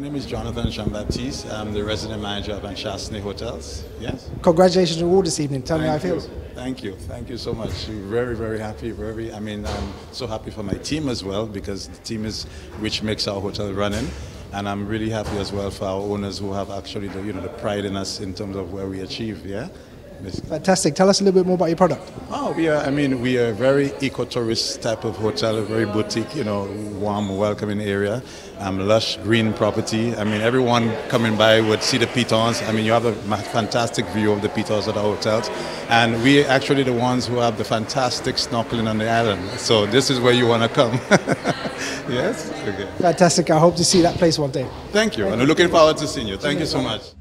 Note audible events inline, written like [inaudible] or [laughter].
Jonathan Jean-Baptiste. I'm the resident manager of Anse Chastanet Hotels. Yes. Congratulations on all this evening. Tell me how it Thank feels. Thank you. Thank you so much. Very, very happy. Very, I mean, I'm so happy for my team as well because the team is which makes our hotel running. And I'm really happy as well for our owners who have actually the, you know, the pride in us in terms of where we achieve. Yeah. Basically. Fantastic. Tell us a little bit more about your product. Oh, we are. I mean, we are a very eco-tourist type of hotel, a very boutique, you know, warm, welcoming area. Um, lush green property. I mean, everyone coming by would see the pitons. I mean, you have a fantastic view of the pitons at our hotels, and we actually the ones who have the fantastic snorkeling on the island. So this is where you want to come. [laughs] yes. Okay. Fantastic. I hope to see that place one day. Thank you, and we're looking forward to seeing you. Thank you so much.